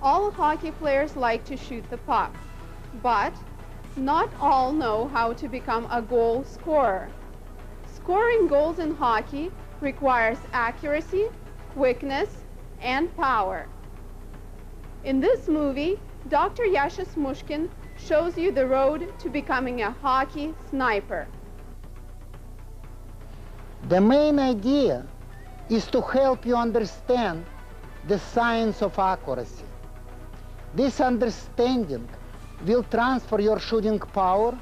All hockey players like to shoot the puck, but not all know how to become a goal scorer. Scoring goals in hockey requires accuracy, quickness, and power. In this movie, Dr. Yasha Smushkin shows you the road to becoming a hockey sniper. The main idea is to help you understand the science of accuracy. This understanding will transfer your shooting power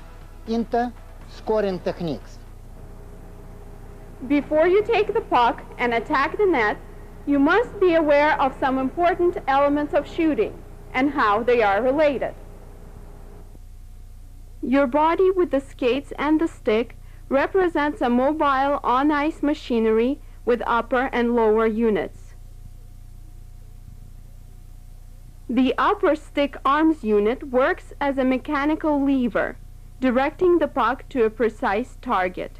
into scoring techniques. Before you take the puck and attack the net, you must be aware of some important elements of shooting and how they are related. Your body with the skates and the stick represents a mobile on-ice machinery with upper and lower units. The upper stick arms unit works as a mechanical lever, directing the puck to a precise target.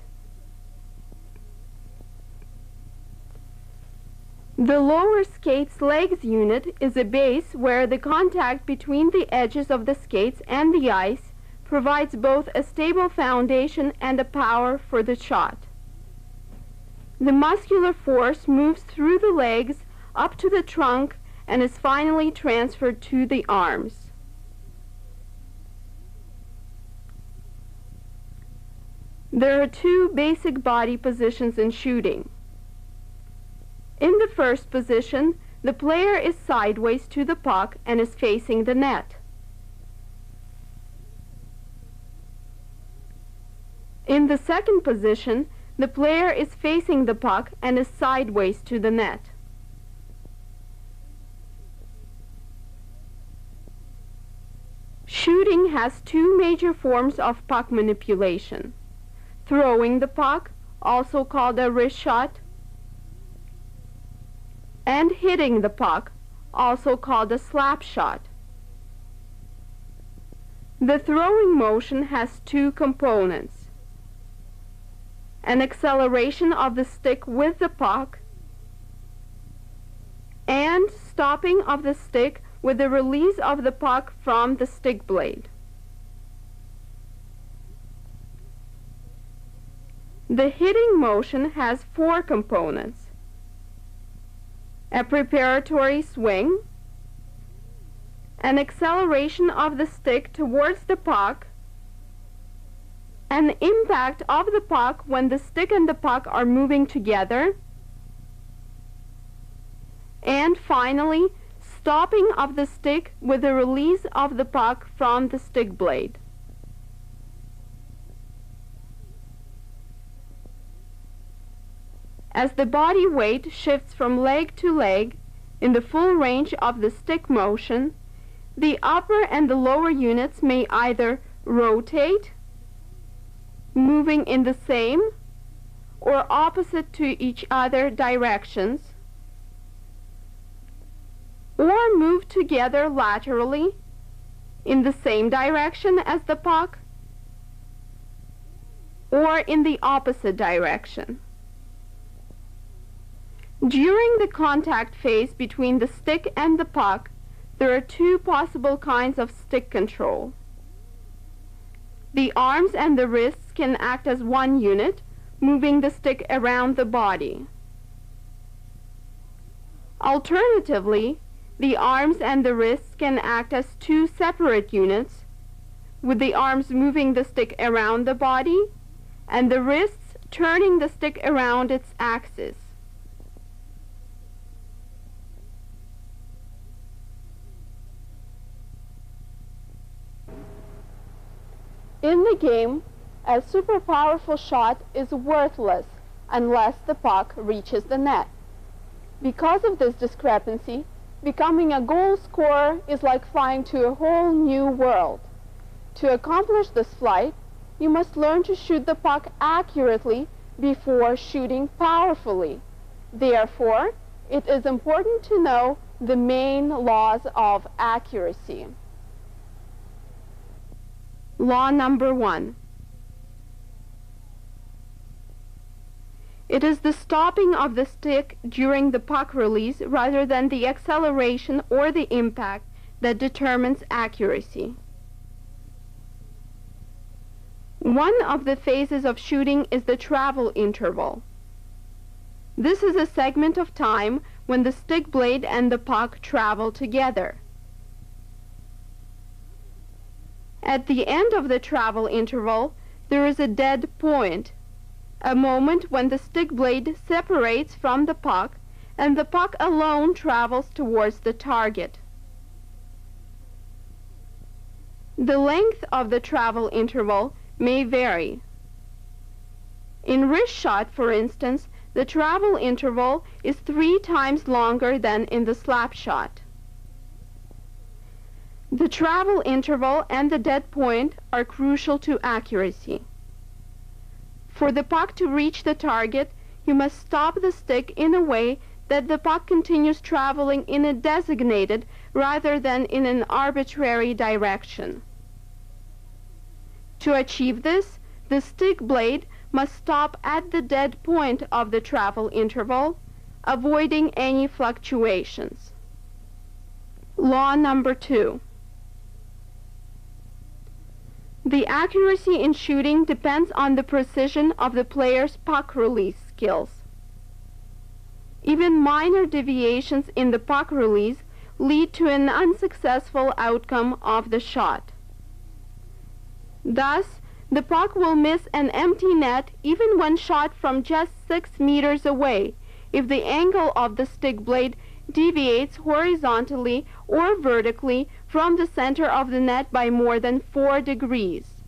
The lower skates legs unit is a base where the contact between the edges of the skates and the ice provides both a stable foundation and a power for the shot. The muscular force moves through the legs up to the trunk and is finally transferred to the arms. There are two basic body positions in shooting. In the first position, the player is sideways to the puck and is facing the net. In the second position, the player is facing the puck and is sideways to the net. Shooting has two major forms of puck manipulation. Throwing the puck, also called a wrist shot, and hitting the puck, also called a slap shot. The throwing motion has two components. An acceleration of the stick with the puck and stopping of the stick with the release of the puck from the stick blade. The hitting motion has four components. A preparatory swing, an acceleration of the stick towards the puck, an impact of the puck when the stick and the puck are moving together, and finally, stopping of the stick with the release of the puck from the stick blade. As the body weight shifts from leg to leg in the full range of the stick motion, the upper and the lower units may either rotate, moving in the same or opposite to each other directions, or move together laterally in the same direction as the puck or in the opposite direction. During the contact phase between the stick and the puck, there are two possible kinds of stick control. The arms and the wrists can act as one unit, moving the stick around the body. Alternatively, the arms and the wrists can act as two separate units, with the arms moving the stick around the body and the wrists turning the stick around its axis. In the game, a super powerful shot is worthless unless the puck reaches the net. Because of this discrepancy, Becoming a goal scorer is like flying to a whole new world. To accomplish this flight, you must learn to shoot the puck accurately before shooting powerfully. Therefore, it is important to know the main laws of accuracy. Law number one. It is the stopping of the stick during the puck release rather than the acceleration or the impact that determines accuracy. One of the phases of shooting is the travel interval. This is a segment of time when the stick blade and the puck travel together. At the end of the travel interval, there is a dead point, a moment when the stick blade separates from the puck and the puck alone travels towards the target. The length of the travel interval may vary. In wrist shot, for instance, the travel interval is three times longer than in the slap shot. The travel interval and the dead point are crucial to accuracy. For the puck to reach the target, you must stop the stick in a way that the puck continues traveling in a designated rather than in an arbitrary direction. To achieve this, the stick blade must stop at the dead point of the travel interval, avoiding any fluctuations. Law number two. The accuracy in shooting depends on the precision of the player's puck release skills. Even minor deviations in the puck release lead to an unsuccessful outcome of the shot. Thus, the puck will miss an empty net even when shot from just 6 meters away if the angle of the stick blade deviates horizontally or vertically from the center of the net by more than 4 degrees.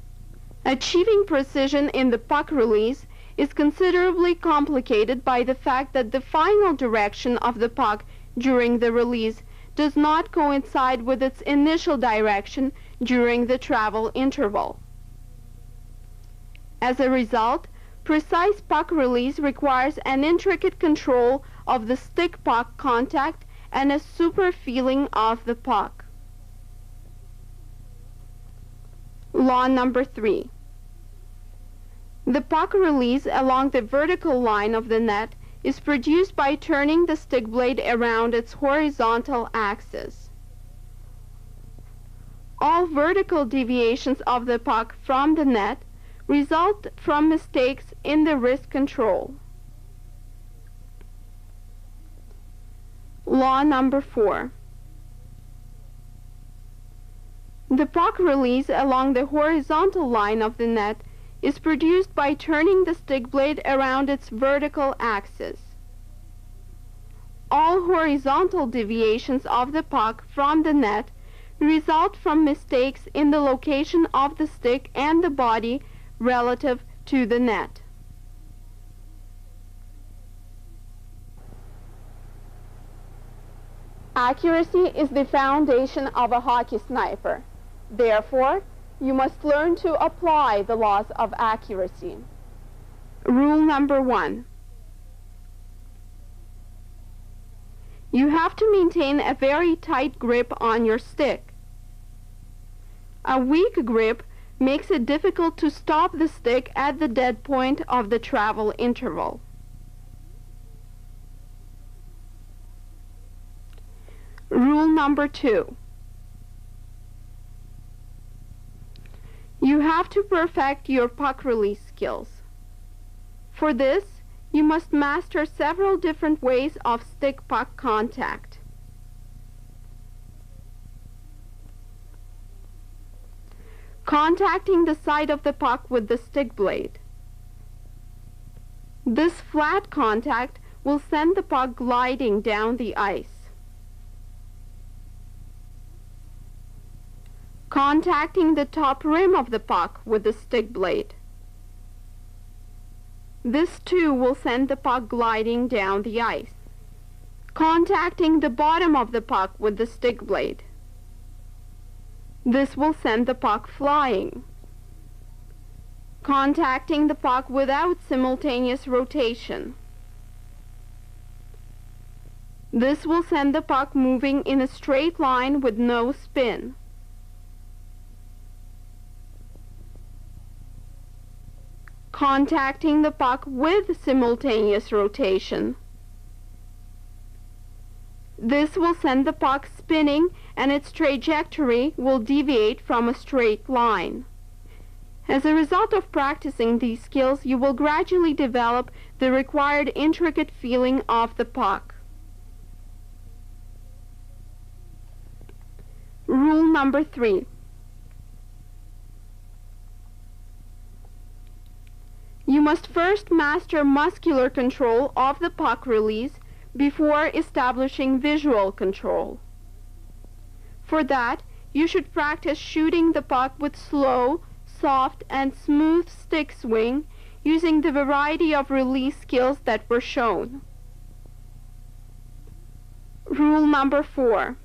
Achieving precision in the puck release is considerably complicated by the fact that the final direction of the puck during the release does not coincide with its initial direction during the travel interval. As a result, precise puck release requires an intricate control of the stick-puck contact and a super feeling of the puck. Law number three. The puck release along the vertical line of the net is produced by turning the stick blade around its horizontal axis. All vertical deviations of the puck from the net result from mistakes in the wrist control. Law number four. The puck release along the horizontal line of the net is produced by turning the stick blade around its vertical axis. All horizontal deviations of the puck from the net result from mistakes in the location of the stick and the body relative to the net. Accuracy is the foundation of a hockey sniper. Therefore, you must learn to apply the laws of accuracy. Rule number one. You have to maintain a very tight grip on your stick. A weak grip makes it difficult to stop the stick at the dead point of the travel interval. Rule number two. You have to perfect your puck release skills. For this, you must master several different ways of stick-puck contact. Contacting the side of the puck with the stick blade. This flat contact will send the puck gliding down the ice. Contacting the top rim of the puck with the stick blade. This too will send the puck gliding down the ice. Contacting the bottom of the puck with the stick blade. This will send the puck flying. Contacting the puck without simultaneous rotation. This will send the puck moving in a straight line with no spin. Contacting the puck with simultaneous rotation. This will send the puck spinning and its trajectory will deviate from a straight line. As a result of practicing these skills, you will gradually develop the required intricate feeling of the puck. Rule number three. Must first master muscular control of the puck release before establishing visual control. For that, you should practice shooting the puck with slow, soft, and smooth stick swing using the variety of release skills that were shown. Rule number four.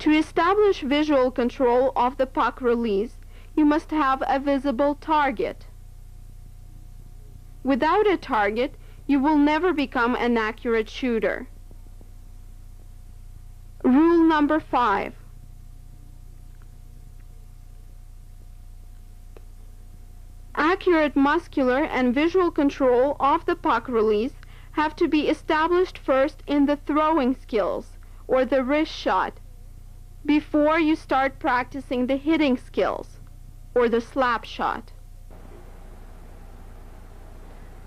To establish visual control of the puck release, you must have a visible target. Without a target, you will never become an accurate shooter. Rule number five. Accurate muscular and visual control of the puck release have to be established first in the throwing skills, or the wrist shot, before you start practicing the hitting skills, or the slap shot.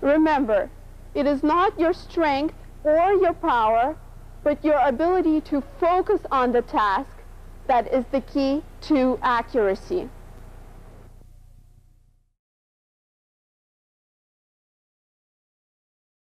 Remember, it is not your strength or your power, but your ability to focus on the task that is the key to accuracy.